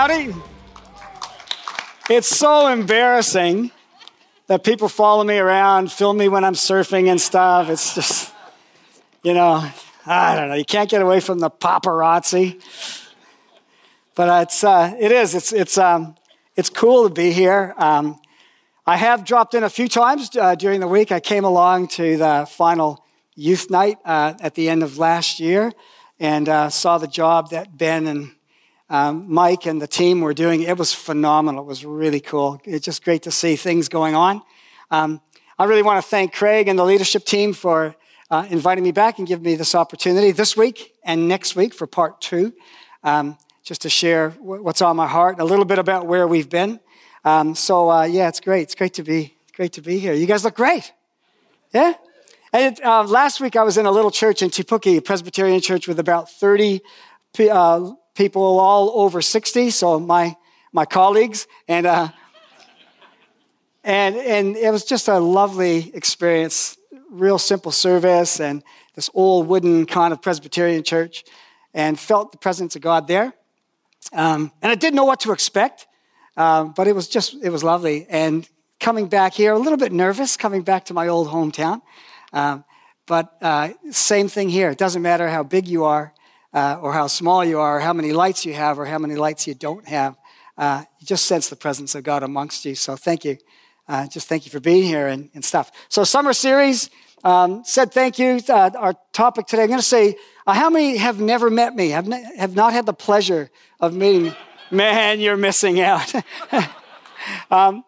Howdy. It's so embarrassing that people follow me around, film me when I'm surfing and stuff. It's just, you know, I don't know. You can't get away from the paparazzi. But it's, uh, it is. It's, it's, um, it's cool to be here. Um, I have dropped in a few times uh, during the week. I came along to the final youth night uh, at the end of last year and uh, saw the job that Ben and um, Mike and the team were doing. It was phenomenal. It was really cool. It's just great to see things going on. Um, I really want to thank Craig and the leadership team for uh, inviting me back and giving me this opportunity this week and next week for part two, um, just to share what's on my heart, a little bit about where we've been. Um, so uh, yeah, it's great. It's great to be great to be here. You guys look great. Yeah. And it, uh, last week I was in a little church in a Presbyterian church with about 30 uh, people all over 60, so my, my colleagues. And, uh, and, and it was just a lovely experience, real simple service, and this old wooden kind of Presbyterian church, and felt the presence of God there. Um, and I didn't know what to expect, um, but it was just, it was lovely. And coming back here, a little bit nervous coming back to my old hometown. Um, but uh, same thing here. It doesn't matter how big you are, uh, or how small you are, or how many lights you have, or how many lights you don't have. Uh, you just sense the presence of God amongst you. So thank you. Uh, just thank you for being here and, and stuff. So summer series um, said thank you. Uh, our topic today, I'm going to say, uh, how many have never met me? Have, ne- have not had the pleasure of meeting me? Man, you're missing out. um,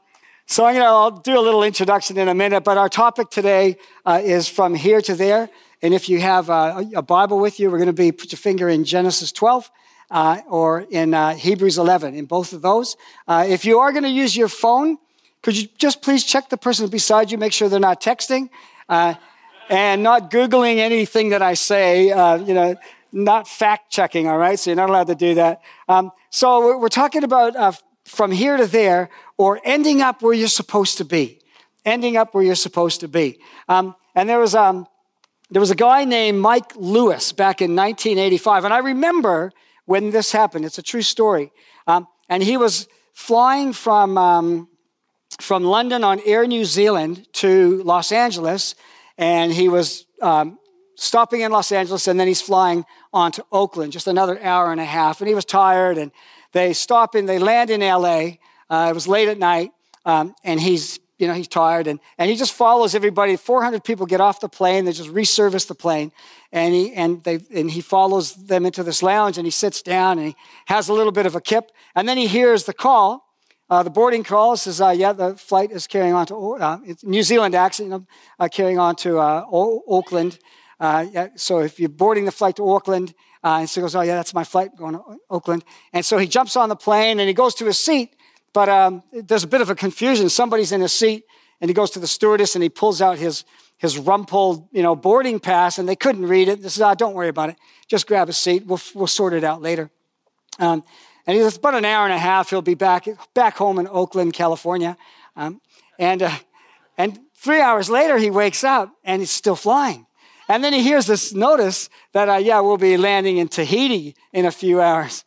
so I'm going to do a little introduction in a minute, but our topic today uh, is from here to there. And if you have a, a Bible with you, we're going to be put your finger in Genesis 12 uh, or in uh, Hebrews 11, in both of those. Uh, if you are going to use your phone, could you just please check the person beside you, make sure they're not texting uh, and not Googling anything that I say, uh, you know, not fact checking, all right? So you're not allowed to do that. Um, so we're talking about uh, from here to there or ending up where you're supposed to be. Ending up where you're supposed to be. Um, and there was, um, there was a guy named Mike Lewis back in 1985. And I remember when this happened. It's a true story. Um, and he was flying from, um, from London on Air New Zealand to Los Angeles. And he was um, stopping in Los Angeles and then he's flying on to Oakland, just another hour and a half. And he was tired. And they stop in, they land in LA. Uh, it was late at night. Um, and he's you know, he's tired and, and he just follows everybody. 400 people get off the plane. They just reservice the plane. And he, and they, and he follows them into this lounge and he sits down and he has a little bit of a kip. And then he hears the call, uh, the boarding call says, uh, yeah, the flight is carrying on to, uh, New Zealand know, uh, carrying on to uh, o- Auckland. Uh, yeah, so if you're boarding the flight to Auckland, and so he goes, oh yeah, that's my flight going to Auckland. And so he jumps on the plane and he goes to his seat but um, there's a bit of a confusion. Somebody's in a seat, and he goes to the stewardess and he pulls out his his rumpled, you know, boarding pass, and they couldn't read it. This is, ah, don't worry about it. Just grab a seat. We'll we'll sort it out later. Um, and says, about an hour and a half, he'll be back back home in Oakland, California. Um, and uh, and three hours later, he wakes up and he's still flying. And then he hears this notice that, uh, yeah, we'll be landing in Tahiti in a few hours.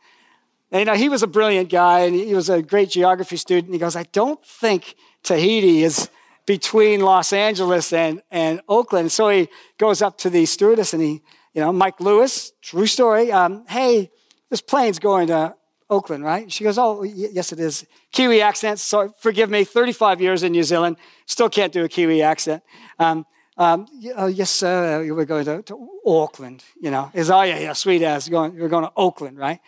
And, you know, he was a brilliant guy and he was a great geography student. He goes, I don't think Tahiti is between Los Angeles and, and Oakland. So he goes up to the stewardess and he, you know, Mike Lewis, true story. Um, hey, this plane's going to Oakland, right? She goes, oh, yes, it is. Kiwi accent. So forgive me, 35 years in New Zealand, still can't do a Kiwi accent. Um, um, oh, yes, sir, we're going to, to Auckland, you know. Is, oh, yeah, yeah, sweet ass, going, we're going to Oakland, right?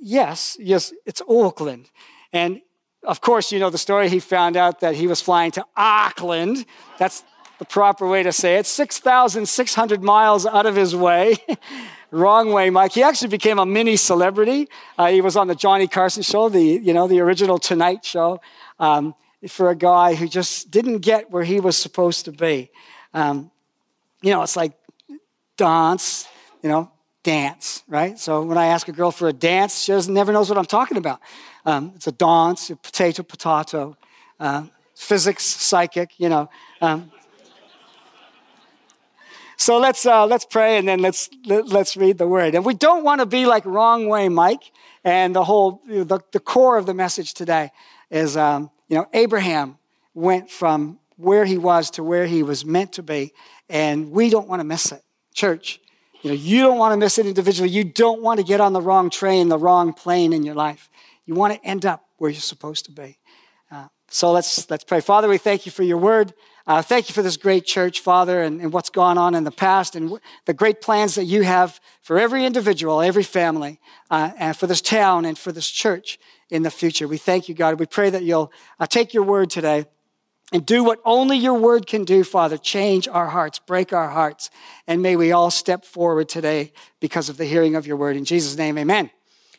Yes, yes, it's Auckland. And of course, you know the story. He found out that he was flying to Auckland. That's the proper way to say it. 6,600 miles out of his way. Wrong way, Mike. He actually became a mini celebrity. Uh, he was on the Johnny Carson show, the, you know, the original Tonight show, um, for a guy who just didn't get where he was supposed to be. Um, you know, it's like dance, you know, dance, right? So when I ask a girl for a dance, she doesn't, never knows what I'm talking about. Um, it's a dance, a potato, potato, uh, physics, psychic, you know. Um, so let's, uh, let's pray and then let's, let, us let us read the word. And we don't want to be like wrong way, Mike. And the whole, the, the core of the message today is, um, you know, Abraham went from where he was to where he was meant to be. And we don't want to miss it. Church, you know, you don't want to miss it individually. You don't want to get on the wrong train, the wrong plane in your life. You want to end up where you're supposed to be. Uh, so let's, let's pray. Father, we thank you for your word. Uh, thank you for this great church, Father, and, and what's gone on in the past and w- the great plans that you have for every individual, every family, uh, and for this town and for this church in the future. We thank you, God. We pray that you'll uh, take your word today and do what only your word can do, Father. Change our hearts, break our hearts, and may we all step forward today because of the hearing of your word. In Jesus' name, amen.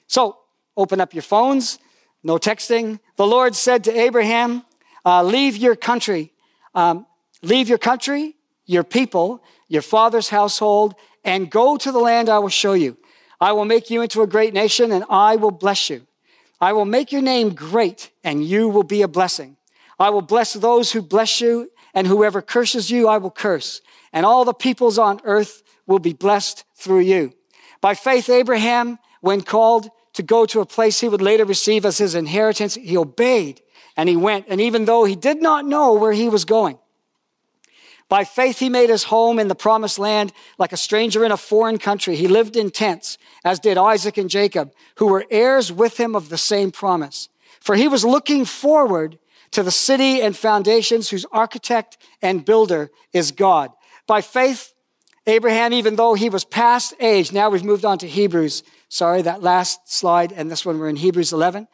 So, open up your phones, no texting. The Lord said to Abraham, uh, Leave your country, um, leave your country, your people, your father's household, and go to the land I will show you. I will make you into a great nation, and I will bless you. I will make your name great, and you will be a blessing. I will bless those who bless you, and whoever curses you, I will curse. And all the peoples on earth will be blessed through you. By faith, Abraham, when called to go to a place he would later receive as his inheritance, he obeyed and he went. And even though he did not know where he was going, by faith, he made his home in the promised land like a stranger in a foreign country. He lived in tents, as did Isaac and Jacob, who were heirs with him of the same promise. For he was looking forward to the city and foundations whose architect and builder is God. By faith, Abraham, even though he was past age, now we've moved on to Hebrews. Sorry, that last slide, and this one we're in Hebrews 11.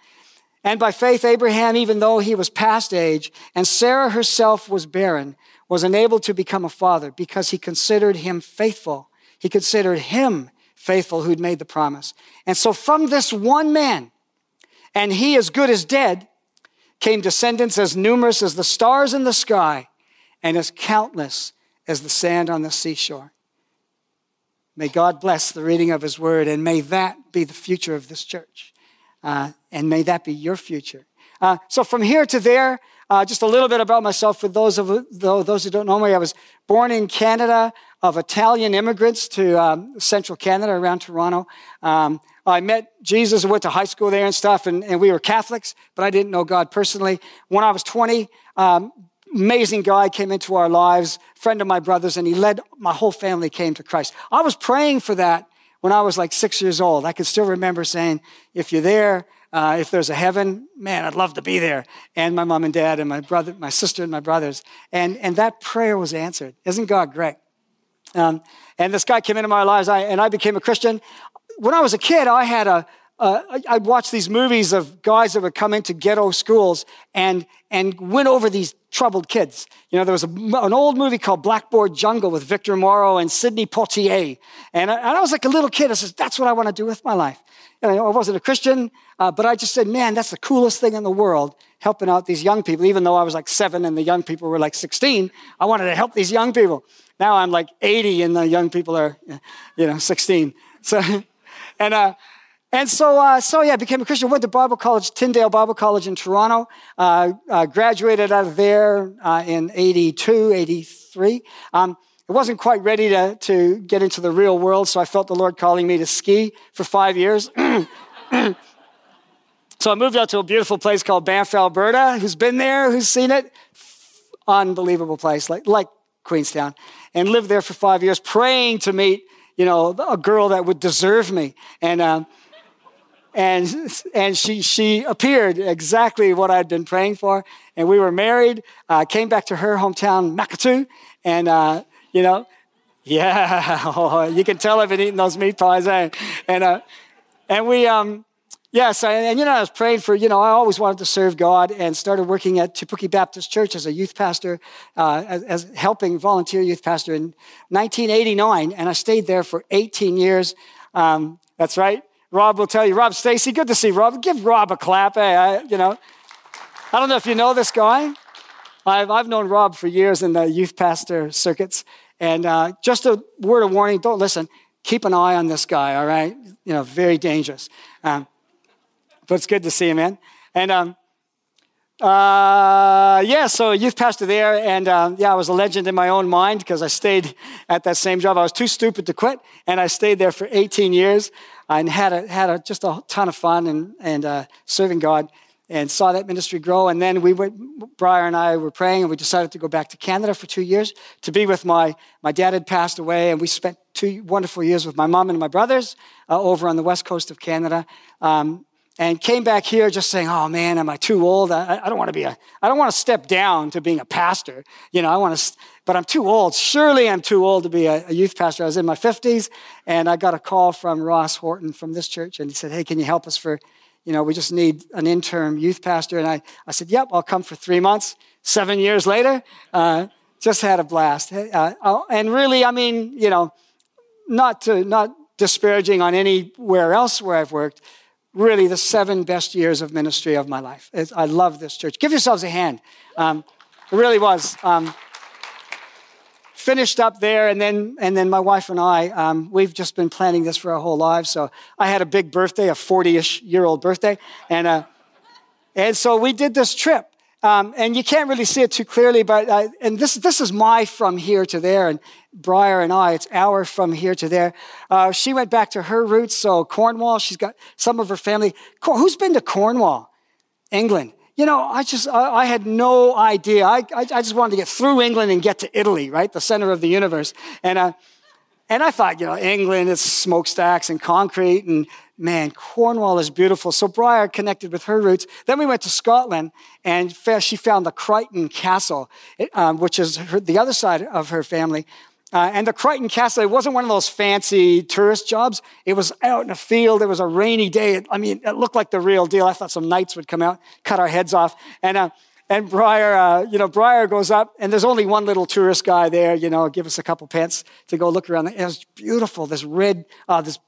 And by faith, Abraham, even though he was past age, and Sarah herself was barren, was enabled to become a father because he considered him faithful. He considered him faithful who'd made the promise. And so from this one man, and he as good as dead, came descendants as numerous as the stars in the sky and as countless as the sand on the seashore. May God bless the reading of His word, and may that be the future of this church. Uh, and may that be your future. Uh, so, from here to there, uh, just a little bit about myself for those of those who don't know me. I was born in Canada of Italian immigrants to um, central Canada around Toronto. Um, I met Jesus and went to high school there and stuff, and, and we were Catholics, but I didn't know God personally. When I was 20, um, amazing guy came into our lives, friend of my brother's, and he led my whole family came to Christ. I was praying for that when I was like six years old. I can still remember saying, if you're there, uh, if there's a heaven, man, I'd love to be there. And my mom and dad and my brother, my sister and my brothers. And, and that prayer was answered. Isn't God great? Um, and this guy came into my lives, I, and I became a Christian when I was a kid, I had a, uh, I'd watch these movies of guys that would come into ghetto schools and, and win over these troubled kids. You know, there was a, an old movie called Blackboard Jungle with Victor Morrow and Sidney Poitier. And I, and I was like a little kid. I said, that's what I want to do with my life. And I wasn't a Christian, uh, but I just said, man, that's the coolest thing in the world, helping out these young people. Even though I was like seven and the young people were like 16, I wanted to help these young people. Now I'm like 80 and the young people are, you know, 16. So, and, uh, and so, uh, so yeah, became a Christian. Went to Bible college, Tyndale Bible College in Toronto. Uh, uh, graduated out of there uh, in 82, 83. Um, I wasn't quite ready to, to get into the real world, so I felt the Lord calling me to ski for five years. so I moved out to a beautiful place called Banff, Alberta. Who's been there? Who's seen it? Unbelievable place, like, like Queenstown. And lived there for five years, praying to meet you know, a girl that would deserve me. And, um, and, and she, she appeared exactly what I'd been praying for. And we were married, uh, came back to her hometown, Maketu. And, uh, you know, yeah, you can tell I've been eating those meat pies. Eh? And, uh, and we, um, Yes, and, and, you know, I was praying for, you know, I always wanted to serve God and started working at Te Puke Baptist Church as a youth pastor, uh, as, as, helping volunteer youth pastor in 1989, and I stayed there for 18 years. Um, that's right. Rob will tell you, Rob Stacy, good to see Rob. Give Rob a clap. Hey, I, you know, I don't know if you know this guy. I've, I've known Rob for years in the youth pastor circuits. And uh, just a word of warning, don't listen. Keep an eye on this guy, all right? You know, very dangerous. Um, but it's good to see you, man. And um, Uh, yeah, so youth pastor there, and um, yeah, I was a legend in my own mind because I stayed at that same job. I was too stupid to quit, and I stayed there for 18 years and had a, had a, just a ton of fun and, and uh, serving God and saw that ministry grow. And then we went, Briar and I were praying, and we decided to go back to Canada for two years to be with my, my dad had passed away, and we spent two wonderful years with my mom and my brothers uh, over on the west coast of Canada. Um, and came back here just saying, "Oh man, am I too old? I, I don't want to be a, I don't want to step down to being a pastor. You know, I want to, but I'm too old. Surely I'm too old to be a, a youth pastor. I was in my 50s, and I got a call from Ross Horton from this church, and he said, "Hey, can you help us for you know, we just need an interim youth pastor. And I, I said, yep, I'll come for three months. Seven years later, uh, just had a blast. Uh, and really, I mean, you know, not to, not disparaging on anywhere else where I've worked, really the seven best years of ministry of my life. It's, I love this church. Give yourselves a hand. Um, it really was. Um, finished up there, and then and then my wife and I, um, we've just been planning this for our whole lives. So I had a big birthday, a 40-ish year old birthday, and uh, and so we did this trip. Um, and you can't really see it too clearly, but uh, and this this is my from here to there, and Briar and I, it's our from here to there. Uh, she went back to her roots, so Cornwall. She's got some of her family. Who's been to Cornwall, England? you know, I just, I, I had no idea. I, I, I, just wanted to get through England and get to Italy, right? The center of the universe. And, uh, and I thought, you know, England, it's smokestacks and concrete. And man, Cornwall is beautiful. So Briar connected with her roots. Then we went to Scotland and she found the Crichton Castle, um, which is her, the other side of her family. Uh, and the Crichton Castle, it wasn't one of those fancy tourist jobs. It was out in a field. It was a rainy day. It, I mean, it looked like the real deal. I thought some knights would come out, cut our heads off. And, uh, and Briar, uh, you know, Briar goes up, and there's only one little tourist guy there, you know, give us a couple pence to go look around. It was beautiful, this red, uh, this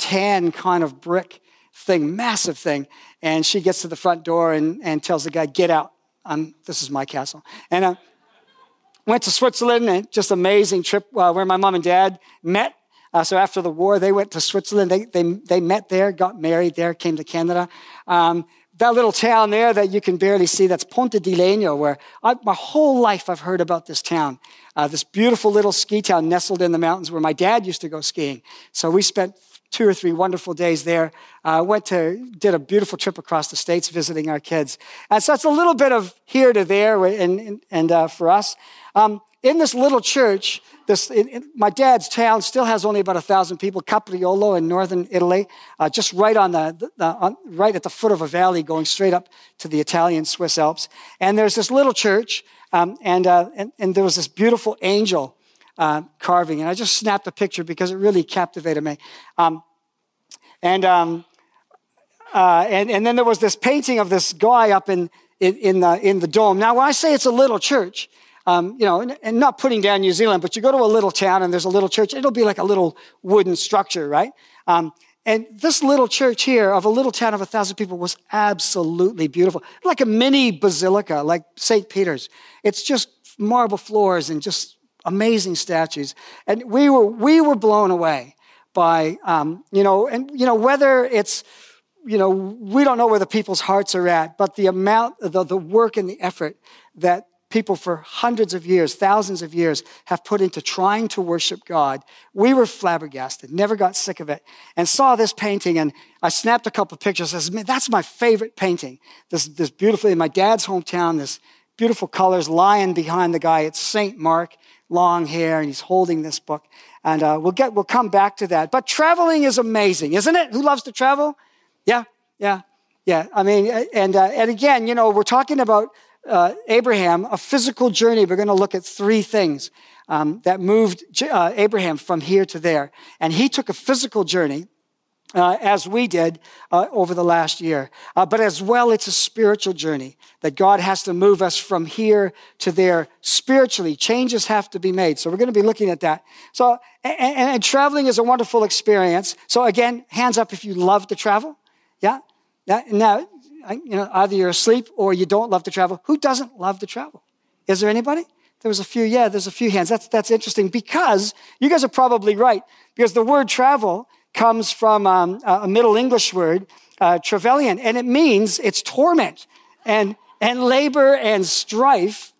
tan kind of brick thing, massive thing. And she gets to the front door and, and tells the guy, get out. Um, this is my castle. And, uh, Went to Switzerland, and just amazing trip uh, where my mom and dad met. Uh, so after the war, they went to Switzerland. They, they, they met there, got married there, came to Canada. Um, that little town there that you can barely see, that's Ponte di Legno, where I, my whole life I've heard about this town. Uh, this beautiful little ski town nestled in the mountains where my dad used to go skiing. So we spent two or three wonderful days there. Uh, went to, did a beautiful trip across the states visiting our kids. And so it's a little bit of here to there and, and uh, for us. Um, in this little church, this, in, in my dad's town still has only about a thousand people, Capriolo in northern Italy, uh, just right on the, the on, right at the foot of a valley going straight up to the Italian Swiss Alps. And there's this little church, um, and, uh, and, and there was this beautiful angel uh, carving. And I just snapped a picture because it really captivated me. Um, and, um, uh, and, and then there was this painting of this guy up in, in, in, the, in the dome. Now, when I say it's a little church, um, you know, and, and, not putting down New Zealand, but you go to a little town and there's a little church, it'll be like a little wooden structure, right? Um, and this little church here of a little town of a thousand people was absolutely beautiful. Like a mini basilica, like St. Peter's. It's just marble floors and just amazing statues. And we were, we were blown away by, um, you know, and, you know, whether it's, you know, we don't know where the people's hearts are at, but the amount, the, the work and the effort that people for hundreds of years, thousands of years have put into trying to worship God. We were flabbergasted, never got sick of it, and saw this painting. And I snapped a couple pictures. Says, that's my favorite painting. This, this beautiful, in my dad's hometown, this beautiful colors, lion behind the guy. It's St. Mark long hair, and he's holding this book. And uh, we'll get we'll come back to that. But traveling is amazing, isn't it? Who loves to travel? Yeah, yeah, yeah. I mean, and uh, and again, you know, we're talking about uh, Abraham, a physical journey. We're going to look at three things um, that moved uh, Abraham from here to there, and he took a physical journey uh, as we did uh, over the last year. Uh, but as well, it's a spiritual journey that God has to move us from here to there spiritually. Changes have to be made. So we're going to be looking at that. So, and, and traveling is a wonderful experience. So again, hands up if you love to travel. Yeah. now, you know, either you're asleep or you don't love to travel. Who doesn't love to travel? Is there anybody? There was a few, yeah, there's a few hands. That's, that's interesting because you guys are probably right because the word travel comes from um, a Middle English word, uh, travailen, and it means it's torment. And and labor and strife.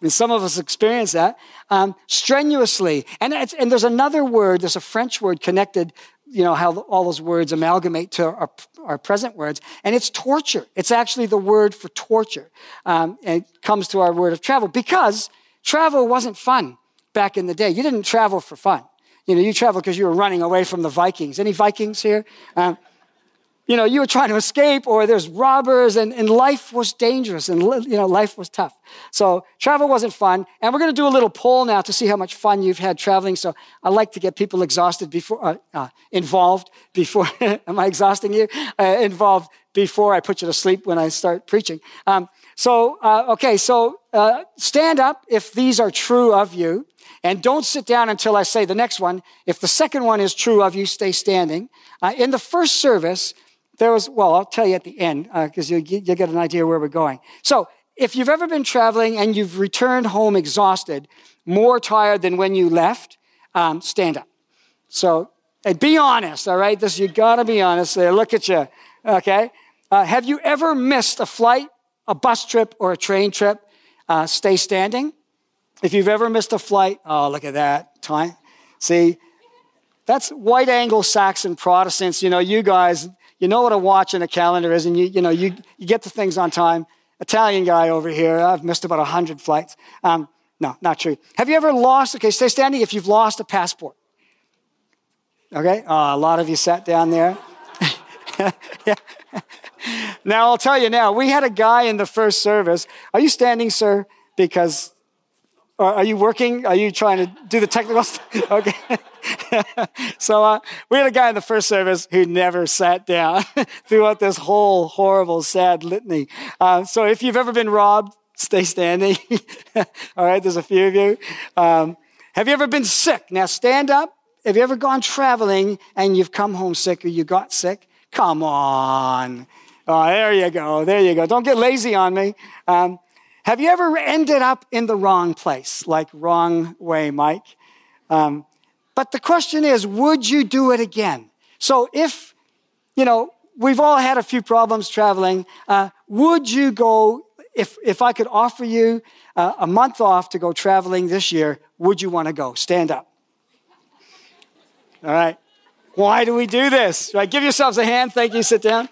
And some of us experience that um, strenuously. And, and there's another word, there's a French word connected, you know, how all those words amalgamate to our, our present words. And it's torture. It's actually the word for torture. Um, and it comes to our word of travel because travel wasn't fun back in the day. You didn't travel for fun. You know, you traveled because you were running away from the Vikings. Any Vikings here? Um, you know, you were trying to escape or there's robbers and, and life was dangerous and, you know, life was tough. So travel wasn't fun. And we're going to do a little poll now to see how much fun you've had traveling. So I like to get people exhausted before, uh, uh, involved before, am I exhausting you? Uh, involved before I put you to sleep when I start preaching. Um, so, uh, okay, so uh, stand up if these are true of you. And don't sit down until I say the next one. If the second one is true of you, stay standing. Uh, in the first service, there was, well, I'll tell you at the end because uh, you, you get an idea where we're going. So, if you've ever been traveling and you've returned home exhausted, more tired than when you left, um, stand up. So, and be honest, all right? This you gotta be honest. There, look at you, okay? Uh, have you ever missed a flight, a bus trip, or a train trip? Uh, stay standing. If you've ever missed a flight, oh, look at that time. See, that's white Anglo-Saxon Protestants. You know, you guys, you know what a watch and a calendar is, and you, you know, you, you get the things on time. Italian guy over here, I've missed about 100 flights. Um, no, not true. Have you ever lost, okay, stay standing if you've lost a passport. Okay, uh, a lot of you sat down there. yeah. Now, I'll tell you now, we had a guy in the first service. Are you standing, sir? Because are you working? Are you trying to do the technical stuff? okay. so uh, we had a guy in the first service who never sat down throughout this whole horrible, sad litany. Uh, so if you've ever been robbed, stay standing. All right, there's a few of you. Um, have you ever been sick? Now stand up. Have you ever gone traveling and you've come home sick or you got sick? Come on. Oh, there you go. There you go. Don't get lazy on me. Um, have you ever ended up in the wrong place? Like, wrong way, Mike? Um, but the question is, would you do it again? So if, you know, we've all had a few problems traveling, uh, would you go, if, if I could offer you uh, a month off to go traveling this year, would you want to go? Stand up. All right. Why do we do this? Right, give yourselves a hand. Thank you. Sit down.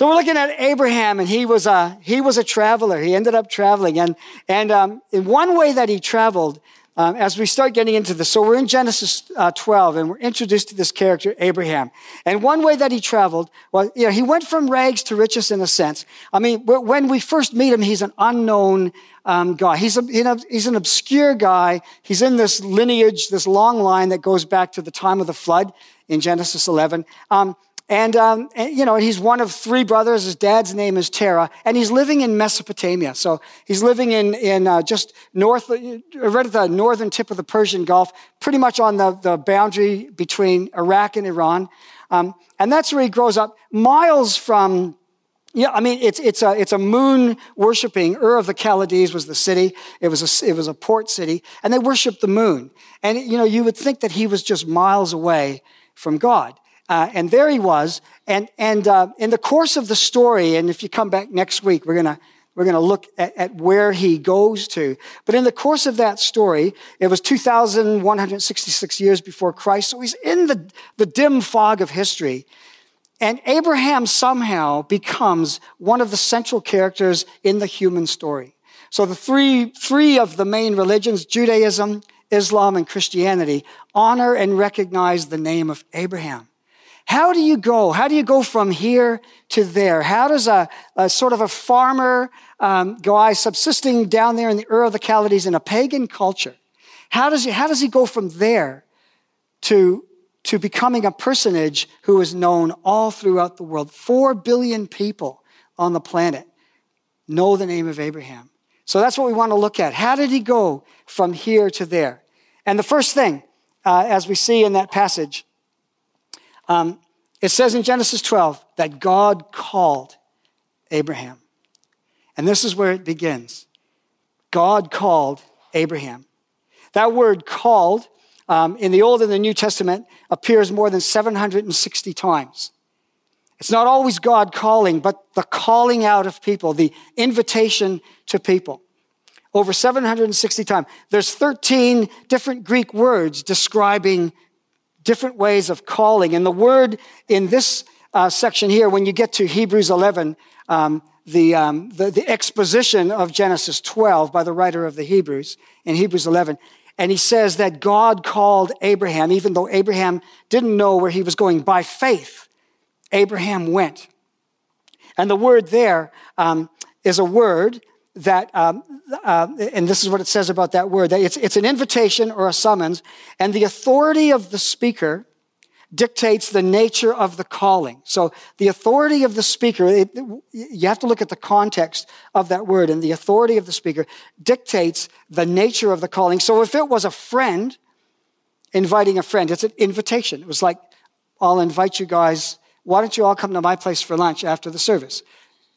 So we're looking at Abraham, and he was a he was a traveler. He ended up traveling, and and um, in one way that he traveled, um, as we start getting into this, so we're in Genesis uh, 12, and we're introduced to this character Abraham. And one way that he traveled, well, you know, he went from rags to riches in a sense. I mean, when we first meet him, he's an unknown um, guy. He's a, you know, he's an obscure guy. He's in this lineage, this long line that goes back to the time of the flood in Genesis 11. Um, and, um, and, you know, he's one of three brothers. His dad's name is Terah, and he's living in Mesopotamia. So he's living in, in uh, just north, right at the northern tip of the Persian Gulf, pretty much on the, the boundary between Iraq and Iran. Um, and that's where he grows up, miles from yeah, I mean, it's, it's, a, it's a moon worshiping. Ur of the Chaldees was the city. It was, a, it was a port city, and they worshiped the moon. And, you know, you would think that he was just miles away from God. Uh, and there he was. And, and uh, in the course of the story, and if you come back next week, we're going to we're going to look at, at, where he goes to. But in the course of that story, it was 2,166 years before Christ. So he's in the, the dim fog of history. And Abraham somehow becomes one of the central characters in the human story. So the three, three of the main religions, Judaism, Islam, and Christianity, honor and recognize the name of Abraham. How do you go? How do you go from here to there? How does a, a sort of a farmer um, guy subsisting down there in the Ur of the Chaldees in a pagan culture, how does he, how does he go from there to, to becoming a personage who is known all throughout the world? Four billion people on the planet know the name of Abraham. So that's what we want to look at. How did he go from here to there? And the first thing, uh, as we see in that passage, um, it says in Genesis 12 that God called Abraham. And this is where it begins. God called Abraham. That word called um, in the Old and the New Testament appears more than 760 times. It's not always God calling, but the calling out of people, the invitation to people. Over 760 times. There's 13 different Greek words describing different ways of calling. And the word in this uh, section here, when you get to Hebrews 11, um, the, um, the, the exposition of Genesis 12 by the writer of the Hebrews in Hebrews 11, and he says that God called Abraham, even though Abraham didn't know where he was going by faith. Abraham went. And the word there um, is a word that, um, uh, and this is what it says about that word, that it's, it's an invitation or a summons, and the authority of the speaker dictates the nature of the calling. So the authority of the speaker, it, you have to look at the context of that word, and the authority of the speaker dictates the nature of the calling. So if it was a friend inviting a friend, it's an invitation. It was like, I'll invite you guys why don't you all come to my place for lunch after the service?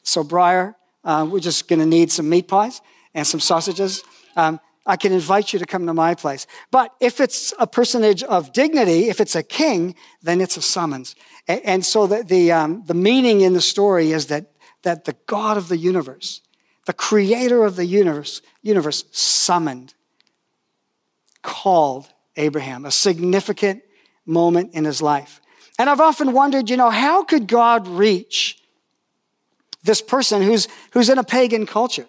So, Briar, uh, we're just going to need some meat pies and some sausages. Um, I can invite you to come to my place. But if it's a personage of dignity, if it's a king, then it's a summons. And, and so the, the, um, the meaning in the story is that, that the God of the universe, the creator of the universe, universe summoned, called Abraham, a significant moment in his life. And I've often wondered, you know, how could God reach this person who's, who's in a pagan culture?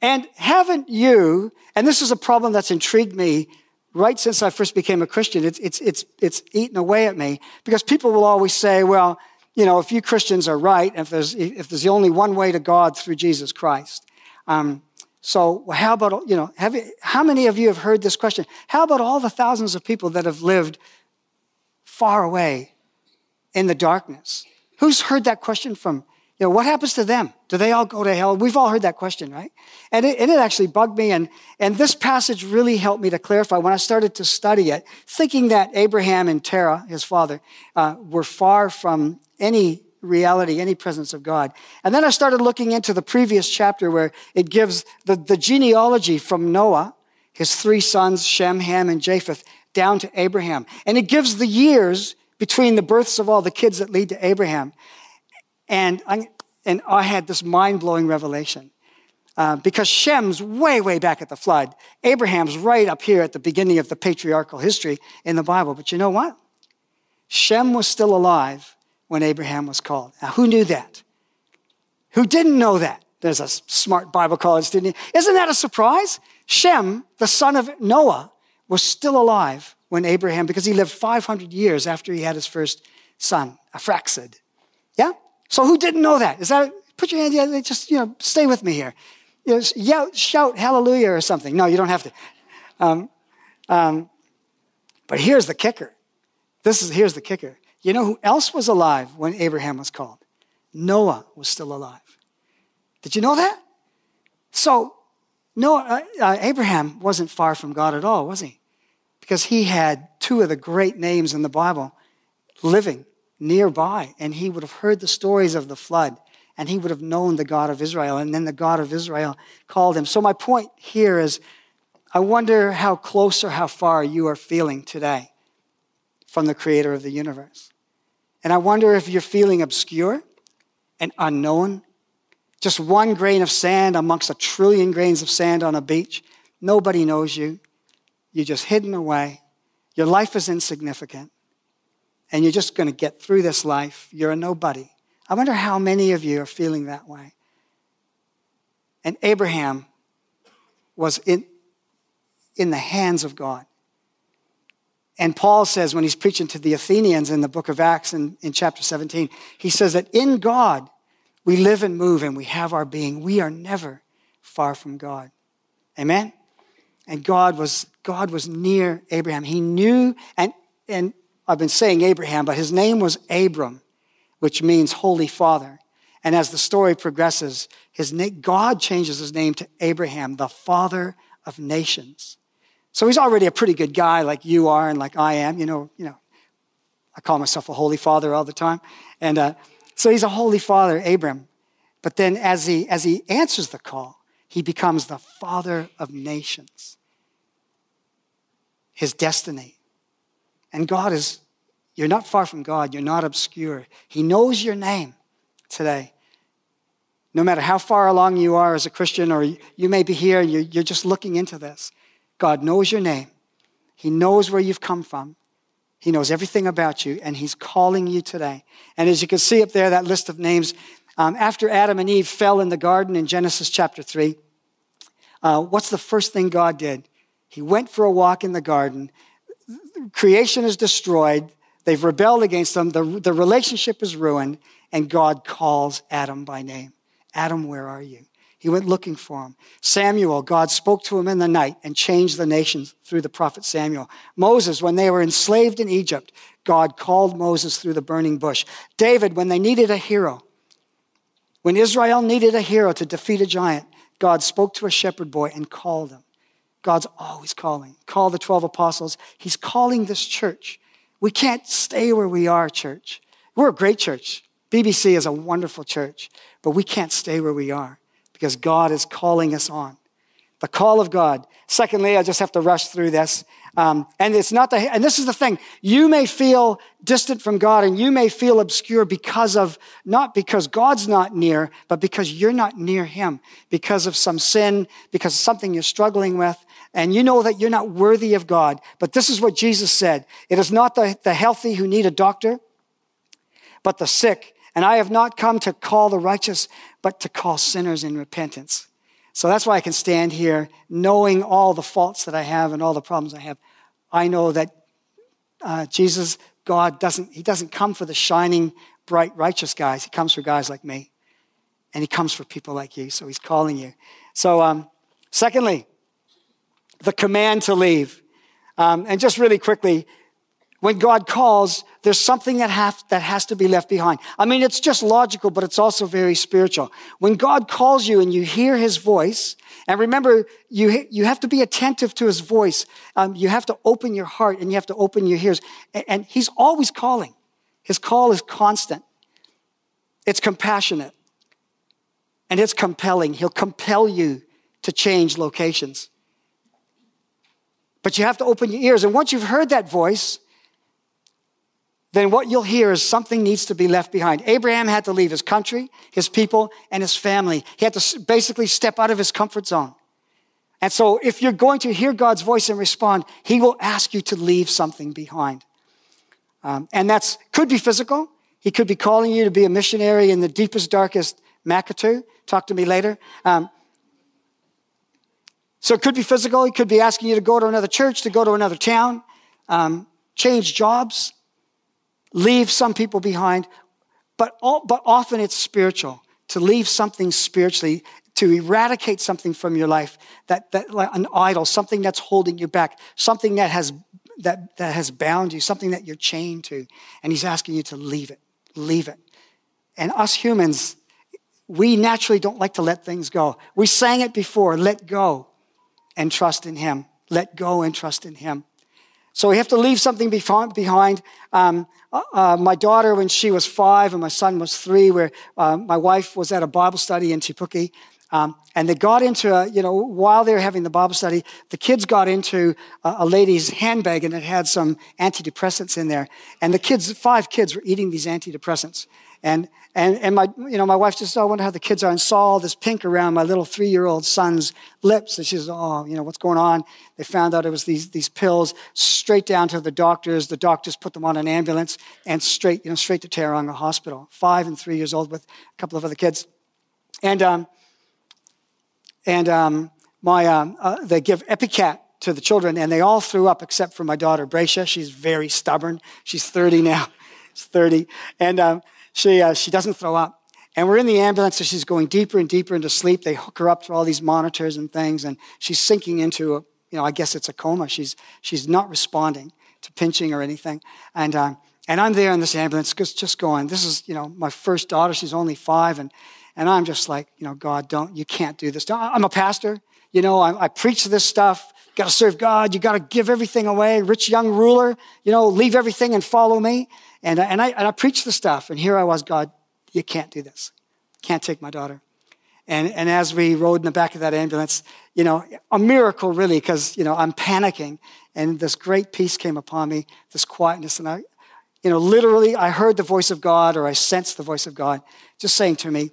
And haven't you, and this is a problem that's intrigued me right since I first became a Christian, it's, it's, it's, it's eaten away at me because people will always say, well, you know, if you Christians are right, if there's, if there's only one way to God through Jesus Christ. Um, so how about, you know, have how many of you have heard this question? How about all the thousands of people that have lived far away in the darkness. Who's heard that question from, you know, what happens to them? Do they all go to hell? We've all heard that question, right? And it, and it actually bugged me. And, and this passage really helped me to clarify when I started to study it, thinking that Abraham and Terah, his father, uh, were far from any reality, any presence of God. And then I started looking into the previous chapter where it gives the, the genealogy from Noah, his three sons, Shem, Ham, and Japheth, down to Abraham. And it gives the years between the births of all the kids that lead to Abraham. And I, and I had this mind blowing revelation. Uh, because Shem's way, way back at the flood. Abraham's right up here at the beginning of the patriarchal history in the Bible. But you know what? Shem was still alive when Abraham was called. Now, who knew that? Who didn't know that? There's a smart Bible college student. Isn't that a surprise? Shem, the son of Noah, was still alive when Abraham, because he lived 500 years after he had his first son, Arphaxad. Yeah? So who didn't know that? Is that, put your hand, yeah, just, you know, stay with me here. You know, yell, shout hallelujah or something. No, you don't have to. Um, um, but here's the kicker. This is, here's the kicker. You know who else was alive when Abraham was called? Noah was still alive. Did you know that? So, Noah, uh, uh, Abraham wasn't far from God at all, was he? because he had two of the great names in the Bible living nearby, and he would have heard the stories of the flood, and he would have known the God of Israel, and then the God of Israel called him. So, my point here is I wonder how close or how far you are feeling today from the creator of the universe. And I wonder if you're feeling obscure and unknown, just one grain of sand amongst a trillion grains of sand on a beach. Nobody knows you. You're just hidden away. Your life is insignificant. And you're just going to get through this life. You're a nobody. I wonder how many of you are feeling that way. And Abraham was in, in the hands of God. And Paul says, when he's preaching to the Athenians in the book of Acts in, in chapter 17, he says that in God we live and move and we have our being. We are never far from God. Amen? And God was, God was near Abraham. He knew, and, and I've been saying Abraham, but his name was Abram, which means Holy Father. And as the story progresses, his name, God changes his name to Abraham, the father of nations. So he's already a pretty good guy like you are and like I am. You know, you know, I call myself a holy father all the time. And uh, so he's a holy father, Abram. But then as he, as he answers the call, he becomes the father of nations his destiny. And God is, You're not far from God. You're not obscure. He knows your name today. No matter how far along you are as a Christian, or you may be here and you're just looking into this, God knows your name. He knows where you've come from. He knows everything about you, and He's calling you today. And as you can see up there, that list of names, um, after Adam and Eve fell in the garden in Genesis chapter 3, uh, what's the first thing God did? He went for a walk in the garden. Creation is destroyed. They've rebelled against them. The, the relationship is ruined, and God calls Adam by name. Adam, where are you? He went looking for him. Samuel, God spoke to him in the night and changed the nations through the prophet Samuel. Moses, when they were enslaved in Egypt, God called Moses through the burning bush. David, when they needed a hero, when Israel needed a hero to defeat a giant, God spoke to a shepherd boy and called him. God's always calling. Call the 12 apostles. He's calling this church. We can't stay where we are, church. We're a great church. BBC is a wonderful church, but we can't stay where we are because God is calling us on. The call of God. Secondly, I just have to rush through this. Um, and it's not the, and this is the thing. You may feel distant from God and you may feel obscure because of, not because God's not near, but because you're not near Him, because of some sin, because of something you're struggling with. And you know that you're not worthy of God. But this is what Jesus said. It is not the, the healthy who need a doctor, but the sick. And I have not come to call the righteous, but to call sinners in repentance. So that's why I can stand here knowing all the faults that I have and all the problems I have. I know that uh, Jesus, God, doesn't, He doesn't come for the shining, bright, righteous guys. He comes for guys like me. And He comes for people like you. So He's calling you. So, um, secondly, the command to leave. Um, and just really quickly, when God calls, there's something that, have, that has to be left behind. I mean, it's just logical, but it's also very spiritual. When God calls you and you hear his voice, and remember, you, you have to be attentive to his voice. Um, you have to open your heart and you have to open your ears. And, and he's always calling. His call is constant. It's compassionate. And it's compelling. He'll compel you to change locations. But you have to open your ears. And once you've heard that voice, then what you'll hear is something needs to be left behind. Abraham had to leave his country, his people, and his family. He had to basically step out of his comfort zone. And so if you're going to hear God's voice and respond, he will ask you to leave something behind. Um, and that's could be physical. He could be calling you to be a missionary in the deepest, darkest Maketu. Talk to me later. Um, so it could be physical. He could be asking you to go to another church, to go to another town, um, change jobs, leave some people behind, but, all, but often it's spiritual. To leave something spiritually, to eradicate something from your life, that, that like an idol, something that's holding you back, something that has, that, that has bound you, something that you're chained to. And he's asking you to leave it, leave it. And us humans, we naturally don't like to let things go. We sang it before, let go and trust in him. Let go and trust in him. So we have to leave something behind. Um, uh, uh, my daughter, when she was five and my son was three, where uh, my wife was at a Bible study in Te um, and they got into, a, you know, while they were having the Bible study, the kids got into a, a, lady's handbag and it had some antidepressants in there. And the kids, five kids, were eating these antidepressants. And, and, and my, you know, my wife just, oh, I wonder how the kids are, and saw all this pink around my little three-year-old son's lips. And she says, oh, you know, what's going on? They found out it was these, these pills straight down to the doctors. The doctors put them on an ambulance and straight, you know, straight to Tauranga Hospital. Five and three years old with a couple of other kids. And, um, and um, my, um, uh, they give ipecac to the children, and they all threw up except for my daughter, Bracia. She's very stubborn. She's 30 now. She's 30. And um, she, uh, she doesn't throw up. And we're in the ambulance, so she's going deeper and deeper into sleep. They hook her up to all these monitors and things, and she's sinking into, a, you know, I guess it's a coma. She's, she's not responding to pinching or anything. And, um, and I'm there in this ambulance, just, just going, this is, you know, my first daughter. She's only five. And, and I'm just like, you know, God, don't, you can't do this. I'm a pastor. You know, I, I preach this stuff. Got to serve God. You got to give everything away. Rich young ruler, you know, leave everything and follow me. And, uh, and, I, and I preached the stuff, and here I was, God, you can't do this. Can't take my daughter. And, and as we rode in the back of that ambulance, you know, a miracle really, because, you know, I'm panicking. And this great peace came upon me, this quietness. And I, you know, literally, I heard the voice of God or I sensed the voice of God just saying to me,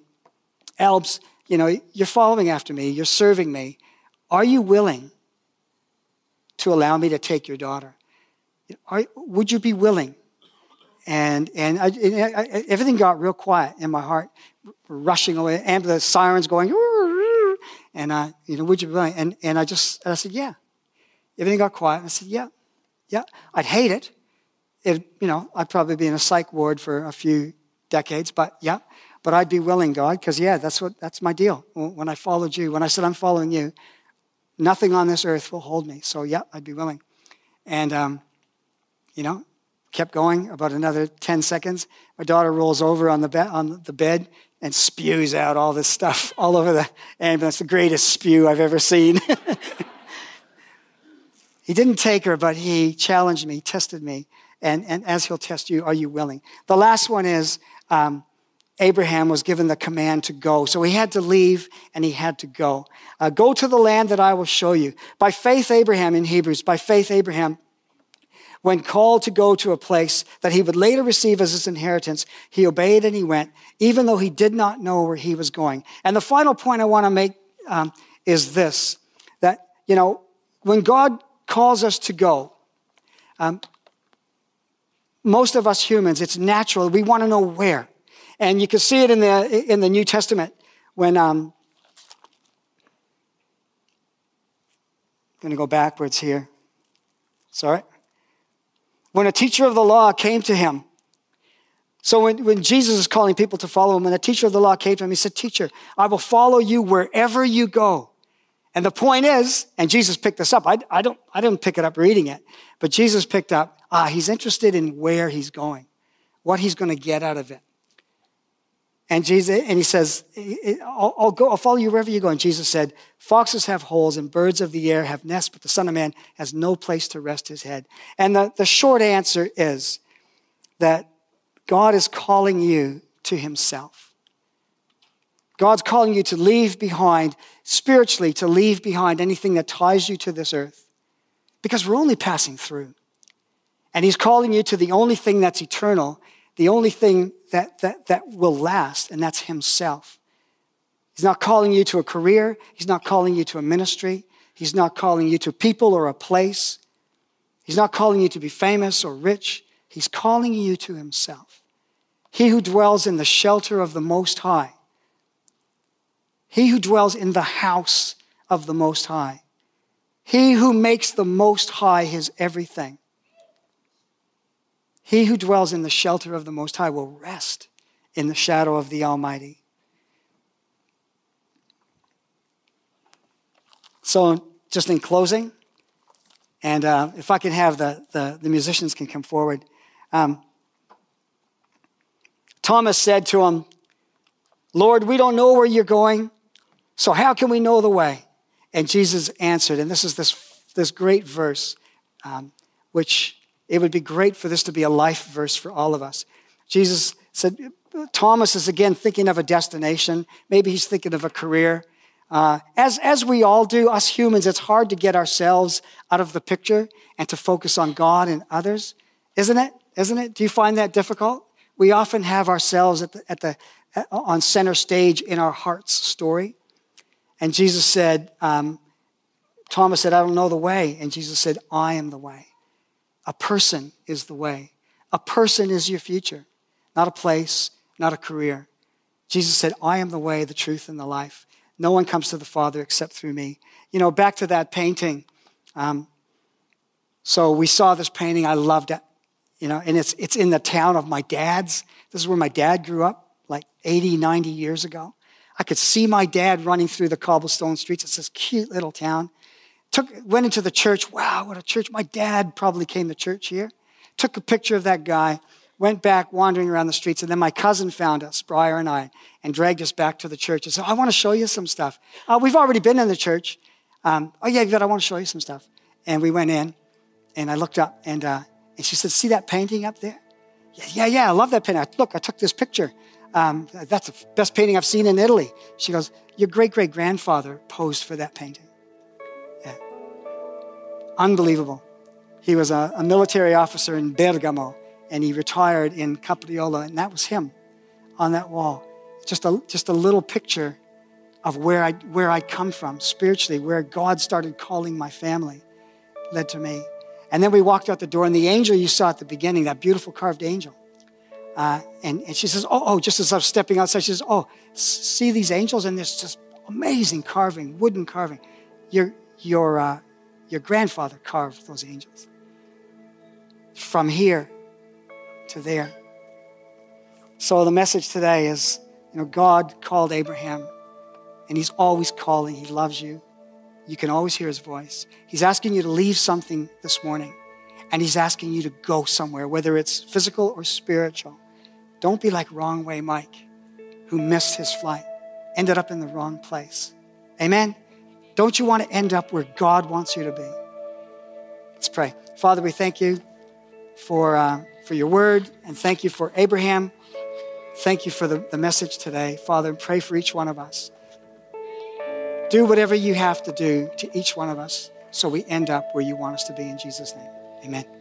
Albs, you know, you're following after me, you're serving me. Are you willing to allow me to take your daughter? Are, would you be willing? And, and, I, and I, everything got real quiet in my heart, rushing away, and the sirens going, and I, you know, would you? And, and I just, and I said, yeah. Everything got quiet. I said, yeah, yeah. I'd hate it. It, you know, I'd probably be in a psych ward for a few decades, but yeah. But I'd be willing, God, because yeah, that's what that's my deal. When I followed you, when I said I'm following you, nothing on this earth will hold me. So yeah, I'd be willing. And um, you know, kept going about another 10 seconds. My daughter rolls over on the, be- on the bed and spews out all this stuff all over the ambulance. The greatest spew I've ever seen. he didn't take her, but he challenged me, tested me. And, and as he'll test you, are you willing? The last one is um, Abraham was given the command to go. So he had to leave and he had to go. Uh, go to the land that I will show you. By faith, Abraham in Hebrews, by faith, Abraham when called to go to a place that he would later receive as his inheritance, he obeyed and he went, even though he did not know where he was going. And the final point I want to make um, is this that, you know, when God calls us to go, um, most of us humans, it's natural. We want to know where. And you can see it in the, in the New Testament when, um, I'm going to go backwards here. Sorry when a teacher of the law came to him. So when, when Jesus is calling people to follow him, when a teacher of the law came to him, he said, Teacher, I will follow you wherever you go. And the point is, and Jesus picked this up. I, I, don't, I didn't pick it up reading it, but Jesus picked up, ah, he's interested in where he's going, what he's going to get out of it. And Jesus, and he says, I'll, I'll, go, I'll follow you wherever you go. And Jesus said, Foxes have holes and birds of the air have nests, but the Son of Man has no place to rest his head. And the, the short answer is that God is calling you to himself. God's calling you to leave behind, spiritually, to leave behind anything that ties you to this earth. Because we're only passing through. And he's calling you to the only thing that's eternal, the only thing that, that, that will last, and that's Himself. He's not calling you to a career, He's not calling you to a ministry, He's not calling you to people or a place, He's not calling you to be famous or rich, He's calling you to Himself. He who dwells in the shelter of the Most High, he who dwells in the house of the Most High, he who makes the Most High his everything he who dwells in the shelter of the Most High will rest in the shadow of the Almighty. So, just in closing, and uh, if I can have the, the, the, musicians can come forward. Um, Thomas said to him, Lord, we don't know where you're going, so how can we know the way? And Jesus answered, and this is this, this great verse, um, which it would be great for this to be a life verse for all of us. Jesus said, Thomas is again thinking of a destination. Maybe he's thinking of a career. Uh, as, as we all do, us humans, it's hard to get ourselves out of the picture and to focus on God and others, isn't it? Isn't it? Do you find that difficult? We often have ourselves at the, at the, at, on center stage in our heart's story. And Jesus said, um, Thomas said, I don't know the way. And Jesus said, I am the way. A person is the way. A person is your future, not a place, not a career. Jesus said, I am the way, the truth, and the life. No one comes to the Father except through me. You know, back to that painting. Um, so we saw this painting. I loved it. You know, and it's, it's in the town of my dad's. This is where my dad grew up, like 80, 90 years ago. I could see my dad running through the cobblestone streets. It's this cute little town. Took, went into the church. Wow, what a church. My dad probably came to church here. Took a picture of that guy, went back wandering around the streets, and then my cousin found us, Briar and I, and dragged us back to the church and said, I want to show you some stuff. Uh, we've already been in the church. Um, oh, yeah, I want to show you some stuff. And we went in, and I looked up, and, uh, and she said, See that painting up there? Yeah, yeah, yeah I love that painting. Look, I took this picture. Um, that's the best painting I've seen in Italy. She goes, Your great great grandfather posed for that painting. Unbelievable. He was a, a military officer in Bergamo and he retired in Capriola, and that was him on that wall. Just a, just a little picture of where I, where I come from spiritually, where God started calling my family, led to me. And then we walked out the door, and the angel you saw at the beginning, that beautiful carved angel, uh, and, and she says, oh, oh, just as I was stepping outside, she says, oh, see these angels? And there's just amazing carving, wooden carving. Your, your, uh, your grandfather carved those angels. From here to there. So the message today is, you know, God called Abraham, and he's always calling. He loves you. You can always hear his voice. He's asking you to leave something this morning, and he's asking you to go somewhere, whether it's physical or spiritual. Don't be like wrong way Mike, who missed his flight, ended up in the wrong place. Amen? Don't you want to end up where God wants you to be? Let's pray. Father, we thank you for, uh, for your word, and thank you for Abraham. Thank you for the, the message today. Father, and pray for each one of us. Do whatever you have to do to each one of us so we end up where you want us to be in Jesus' name. Amen.